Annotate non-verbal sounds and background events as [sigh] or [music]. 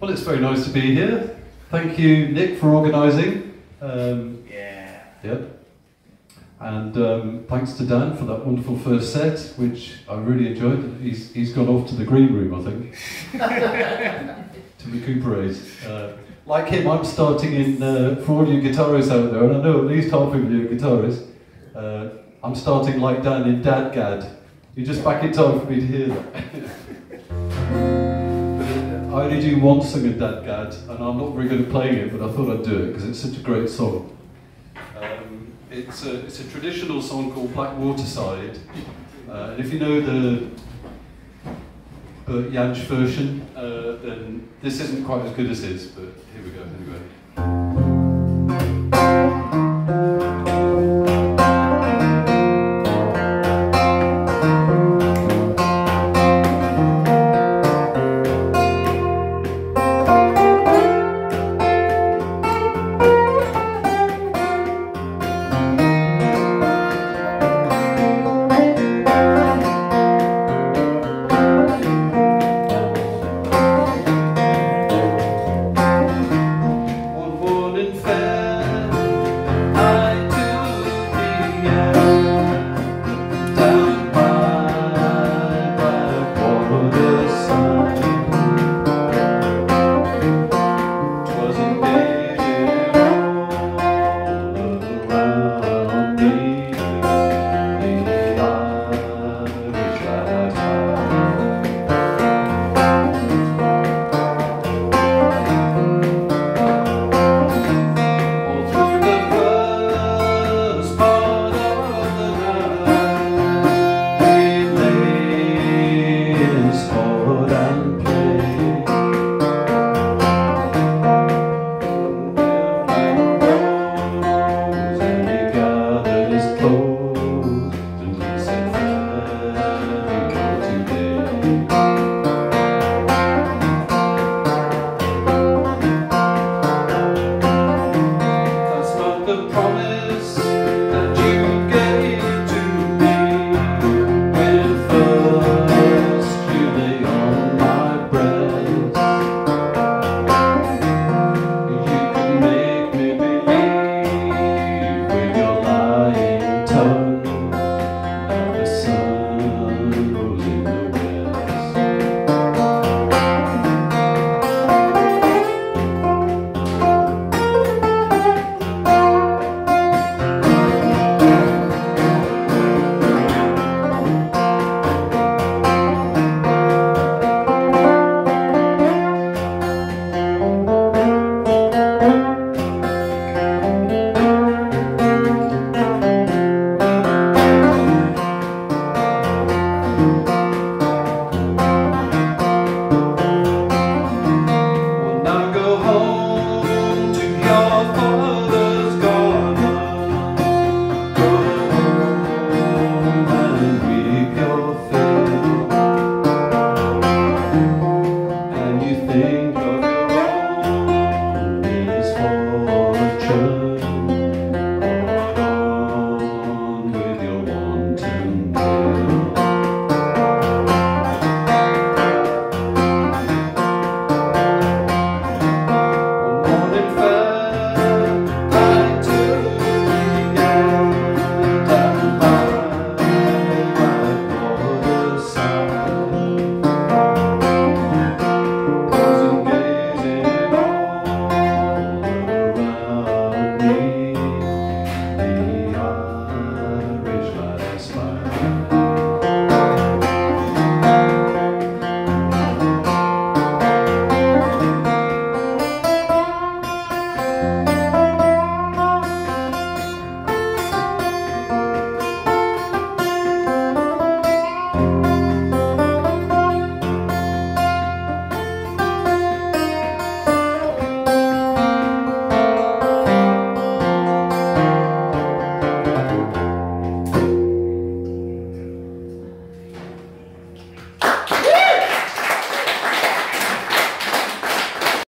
Well, it's very nice to be here. Thank you, Nick, for organising. Um, Yeah. yep. And um, thanks to Dan for that wonderful first set, which I really enjoyed. He's, he's gone off to the green room, I think, [laughs] to recuperate. Uh, like him, I'm starting in, uh, for all you guitarists out there, and I know at least half of you are guitarists, uh, I'm starting like Dan in DADGAD. You're just back in time for me to hear that. [laughs] I only do one song of DADGAD, and I'm not very good at playing it, but I thought I'd do it because it's such a great song. Um, it's, a, it's a traditional song called Black Waterside, uh, and if you know the Bert Jansch version, uh, then this isn't quite as good as his, but.